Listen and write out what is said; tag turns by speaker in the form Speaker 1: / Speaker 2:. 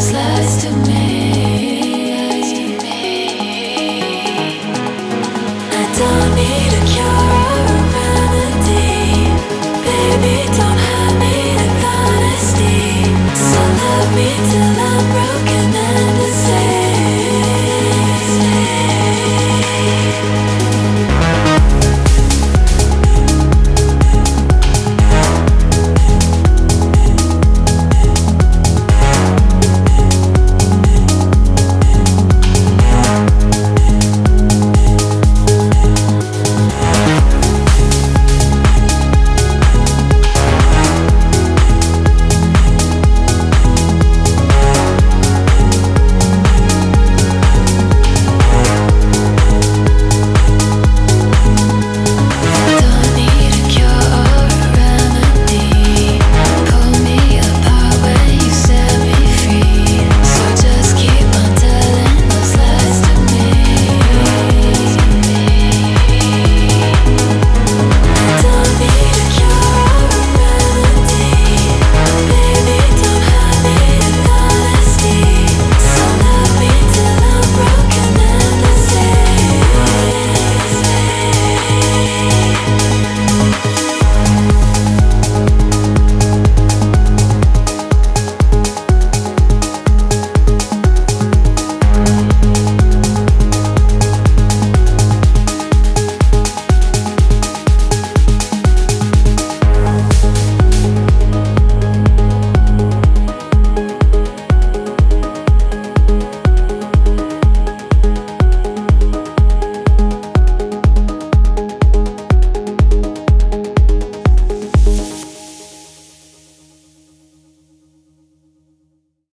Speaker 1: set